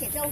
trẻ trâu.